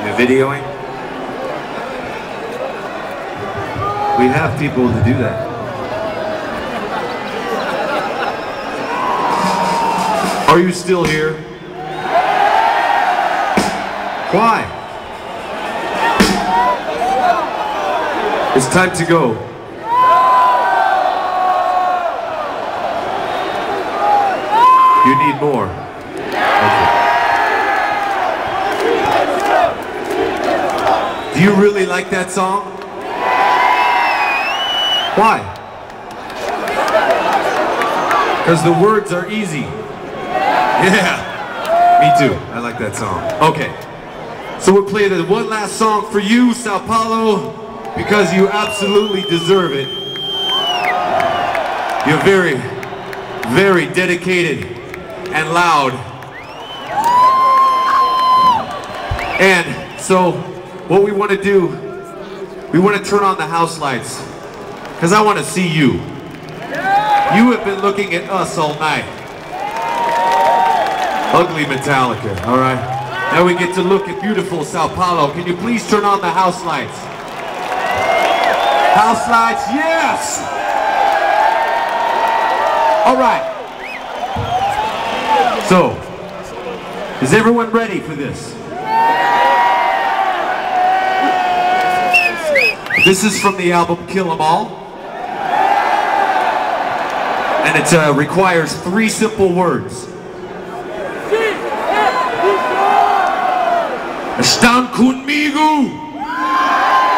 You videoing? We have people to do that. Are you still here? Why? It's time to go. You need more. Do you really like that song? Why? Because the words are easy. Yeah. Me too. I like that song. Okay. So we'll play the one last song for you, Sao Paulo, because you absolutely deserve it. You're very, very dedicated and loud. And so what we want to do, we want to turn on the house lights because I want to see you. You have been looking at us all night. Ugly Metallica, all right? Now we get to look at beautiful Sao Paulo. Can you please turn on the house lights? House lights, yes! All right. So, is everyone ready for this? This is from the album Kill 'Em All. And it uh, requires three simple words. Están conmigo!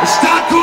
Está conmigo!